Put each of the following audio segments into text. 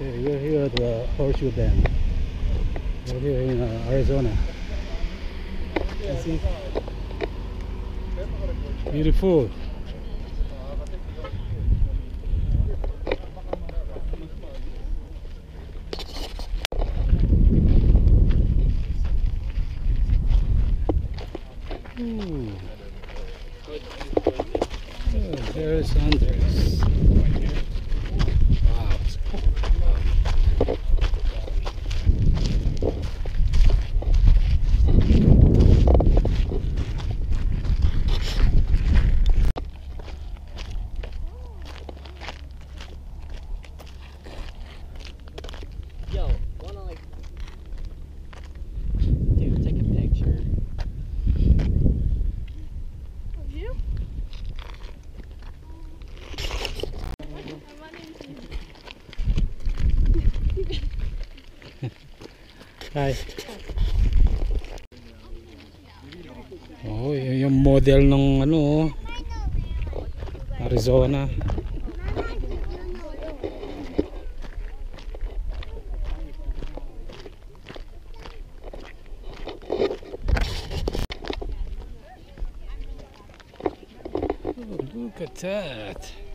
Okay, we're here at the Horseshoe Dam. We're here in uh, Arizona. You see? Beautiful. tatay. Oh, yung model ng ano oh. Arizona. Oh, look at that.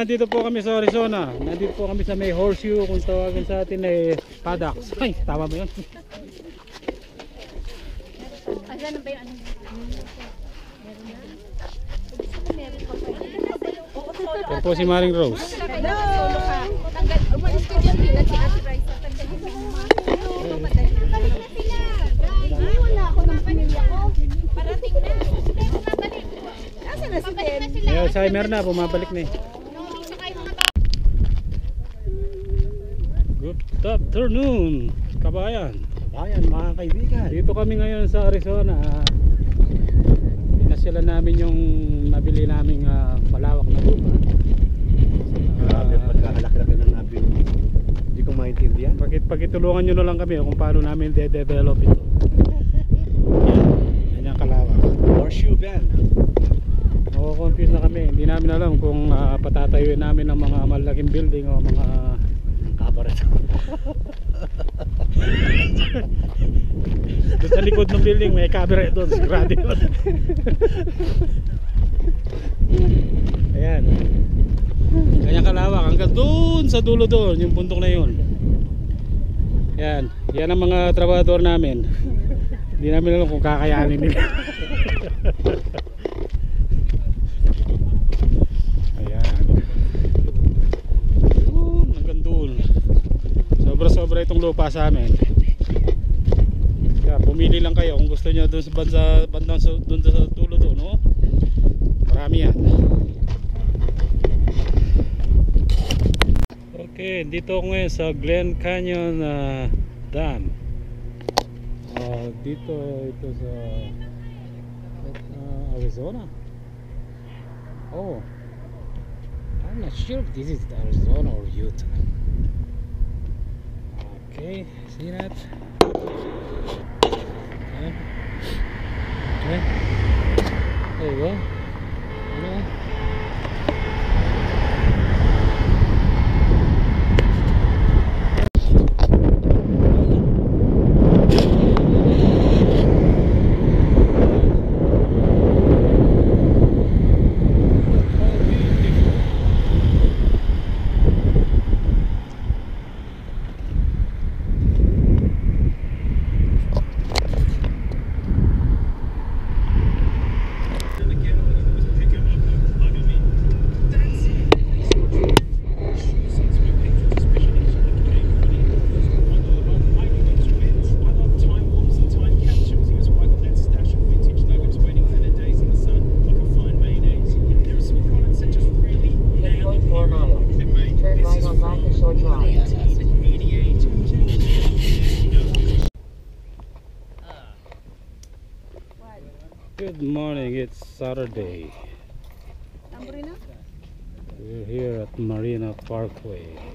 nandito po kami sa Arizona. Nandito po kami sa may horseshoe kung tawagin sa atin ay paddocks. Ay, tama ba yun? Asan ba yun? Yan po si Maring Rose. Hello! Umalis ko dyan din at si Ate Raisa. Parating na. Nasaan na si Ben? May Alzheimer na, bumabalik na eh. Afternoon, kabayan. Ayan mga kaibigan. Dito kami ngayon sa Arizona. Pinasyalan namin yung nabili naming ah, malawak na lupa. Grabe Ah, pagkakalaki-laki ng nabi. Hindi ko maintindihan. Pagit pagitulungan nyo na lang kami kung paano namin de-develop ito. Yan, yan yung kalawak. Horseshoe bend. Oo, confused na kami. Hindi namin alam kung ah, patatayuin namin ng mga malaking building o mga Kabaret. Doon sa likod ng building may camera doon sigurado yun. Ayan. Kanyang kalawak hanggang doon sa dulo doon, yung bundok na yun. Yan, yan ang mga trabador namin. Hindi namin alam kung kakayanin nila. Ayan. Yun, hanggang doon. Sobra-sobra itong lupa sa amin. Kaya pumili lang kayo kung gusto niyo doon sa bansa bandang sa doon sa dulo doon, no? Marami yan. Okay, dito ako ngayon sa Glen Canyon ah, Dam. Ah, dito ito sa ah, Arizona. Oh. I'm not sure if this is Arizona or Utah. Okay, see that? Okay. Okay. There you go. It's Saturday. We're here at Marina Parkway.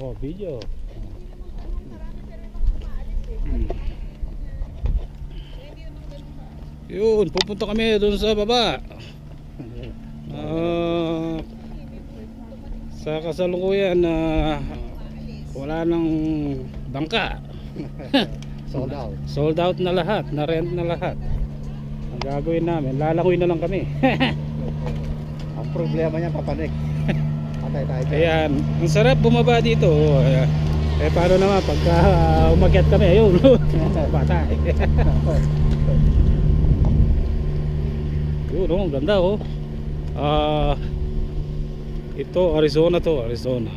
Oh, video. Yun, pupunta kami doon sa baba. Ah, sa kasalukuyan na wala nang bangka. Sold out. Sold out na lahat, na rent na lahat. Ang gagawin namin, lalangoy na lang kami. Ang problema niya papanik. Patay tayo dyan. Ayan, ang sarap bumaba dito. Eh, eh paano naman pagka uh, umakyat kami, ayun. Bata. Yun, oh, ganda oh. Ah, ito Arizona to, Arizona.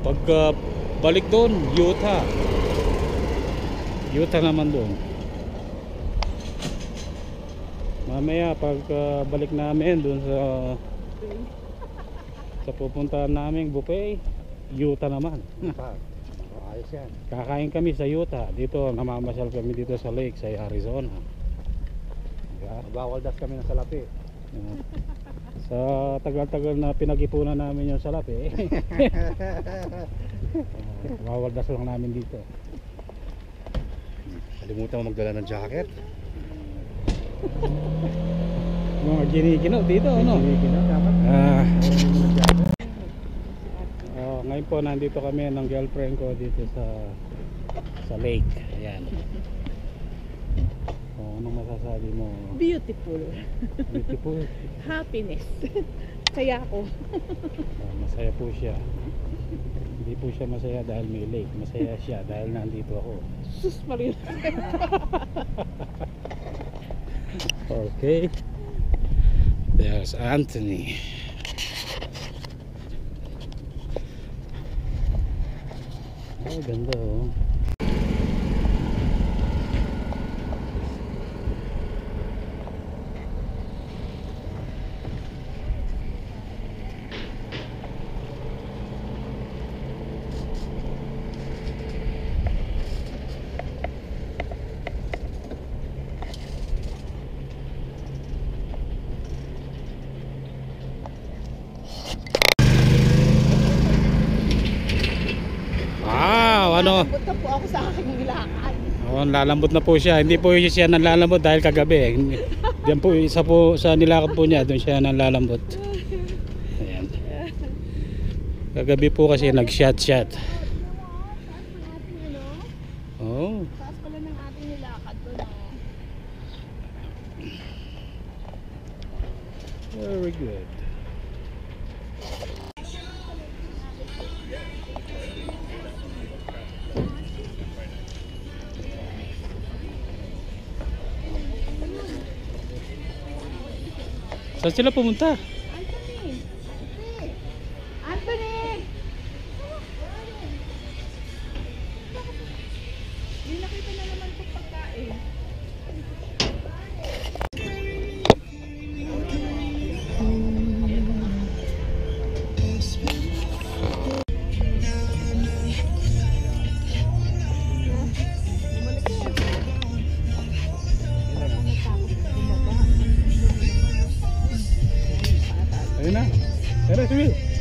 Pagka balik doon, Utah. Utah naman doon. Mamaya pag ah, balik namin dun sa sa pupuntahan namin buffet, Utah naman. Ayos yan. Kakain kami sa Utah. Dito namamasyal kami dito sa lake sa Arizona. Diba? Magwawaldas kami ng salapi. Uh, sa tagal-tagal na pinag-ipunan namin yung salapi, uh, mawaldas lang namin dito. Kalimutan mo magdala ng jacket. Mga giniginaw dito, ano? Hindi na dapat. Ah, oh, ngayon po nandito kami ng girlfriend ko dito sa sa lake. Ayan. Oh, anong masasabi mo? Beautiful. Beautiful. Happiness. Saya ako. Ah, masaya po siya. Hindi po siya masaya dahil may lake. Masaya siya dahil nandito ako. Sus Maria. Okay. There's Anthony. Oh, ganda oh. Ako sa aking lakad. Oh, lalambot na po siya. Hindi po siya nanlalambot dahil kagabi. Diyan po isa po sa nilakad po niya, doon siya nanlalambot. Ayan. Kagabi po kasi nag-shot shot. Oh. Taas pala ng ating nilakad doon. oh. Very good. Saan sila pumunta? Can I?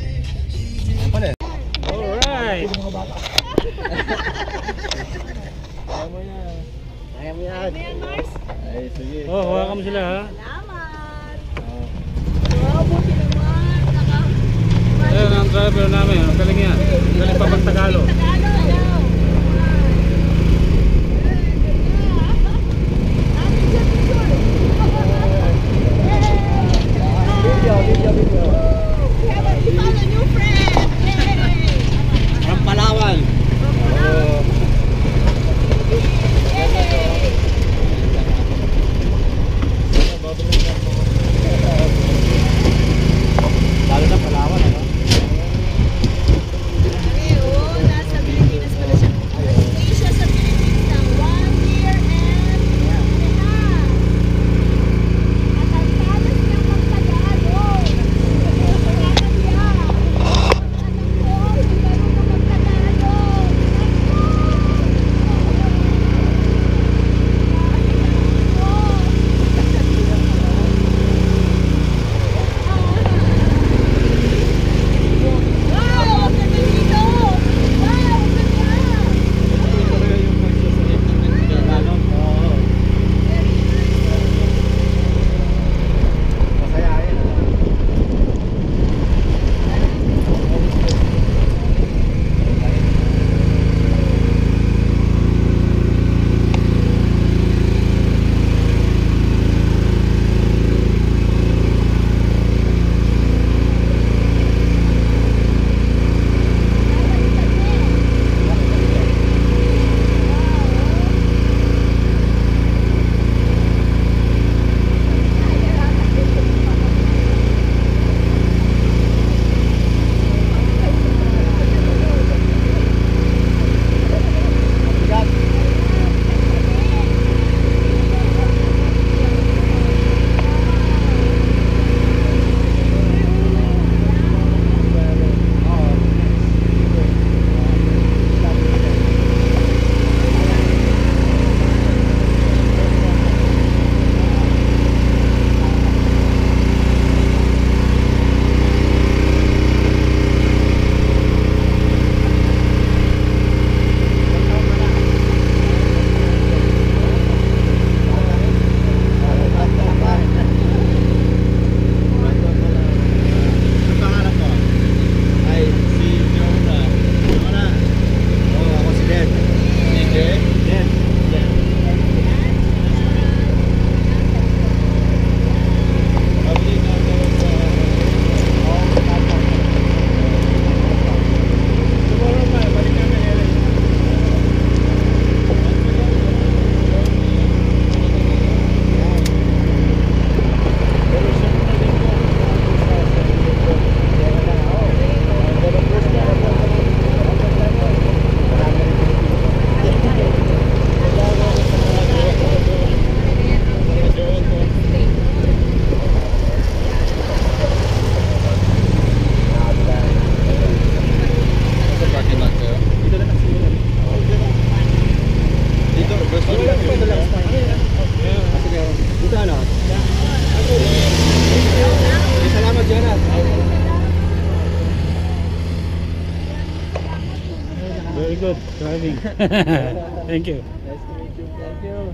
Driving. Thank you. Nice to meet you. Thank you.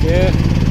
Thank you.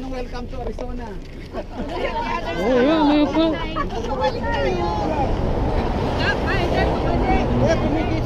Papakuha naman tayo ng welcome to Arizona. Oh, yeah, may po. Kuya, tumigil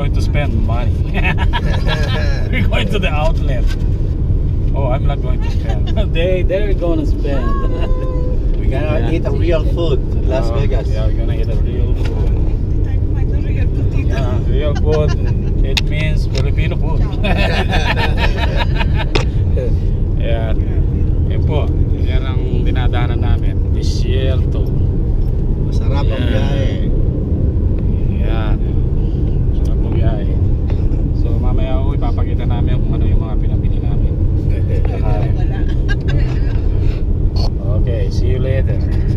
going to spend money. We're going to the outlet. Oh, I'm not going to spend. they, they're gonna spend. we're gonna yeah. eat a real food in Las oh, Vegas. Yeah, we're gonna eat a real food. Yeah, real food. It means Filipino food. yeah. Yan po. Yan ang dinadaanan namin. Desierto. Masarap ang yeah. biyahe. Okay, see you later.